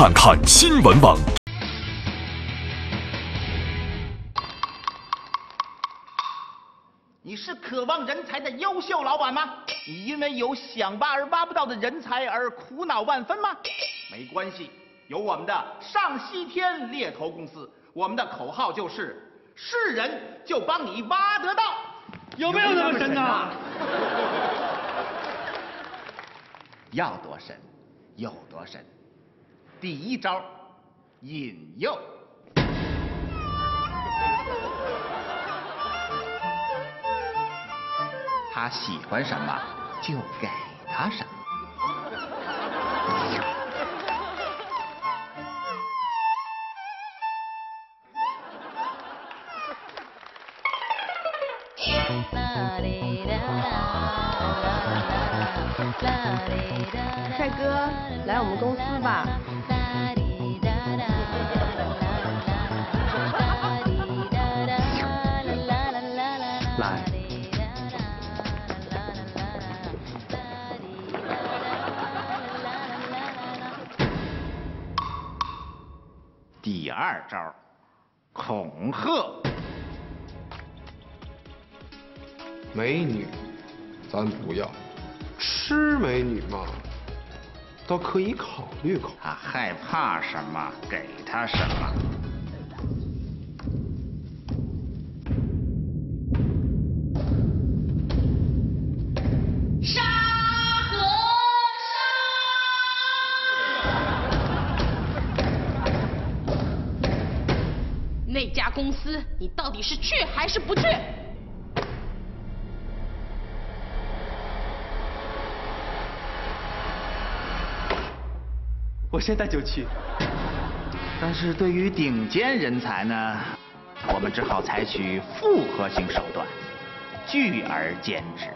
看看新闻网。你是渴望人才的优秀老板吗？你因为有想挖而挖不到的人才而苦恼万分吗？没关系，有我们的上西天猎头公司，我们的口号就是是人就帮你挖得到。有没有那么神呐？要多神，有多深。第一招，引诱。他喜欢什么，就给他什么。帅哥，来我们公司吧。来。第二招，恐吓。美女，咱不要；吃美女嘛，倒可以考虑考虑。他害怕什么，给他什么。沙河 那家公司，你到底是去还是不去？我现在就去。但是对于顶尖人才呢，我们只好采取复合型手段，聚而歼之。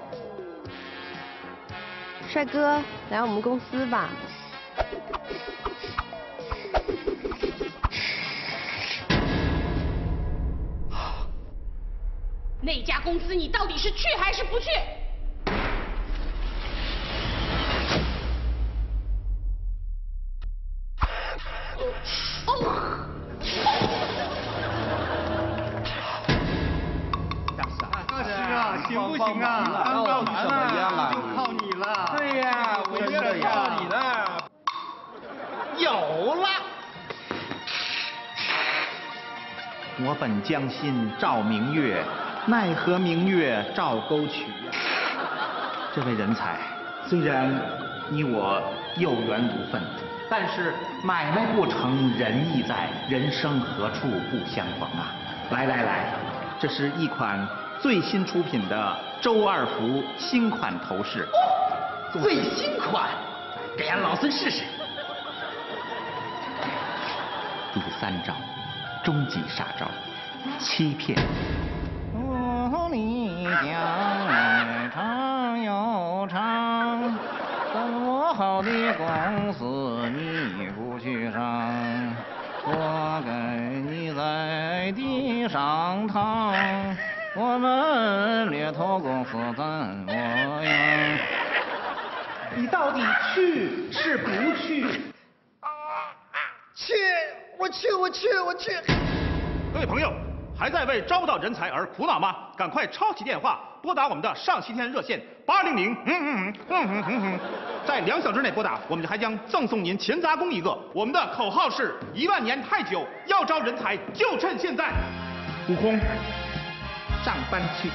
帅哥，来我们公司吧。那家公司，你到底是去还是不去？哦，是啊，行不行啊？当老板了，就靠你了。对呀，我就是靠你了。有了！我本将心照明月，奈何明月照沟渠呀。这位人才，虽然你我有缘无分，但是买卖不成仁义在，人生何处不相逢啊！来来来，这是一款最新出品的周二福新款头饰。哦最新款，给俺老孙试试。第三招，终极杀招，欺骗。哦，你将么好的公司你不去上？我给你在地上躺，我们猎头公司怎么样？你到底去是不去？啊去，我去，我去，我去。各位朋友，还在为招不到人才而苦恼吗？赶快抄起电话，拨打我们的上西天热线八零零，嗯嗯嗯嗯嗯嗯，在两小时内拨打，我们还将赠送您勤杂工一个。我们的口号是一万年太久，要招人才就趁现在。悟空，上班去。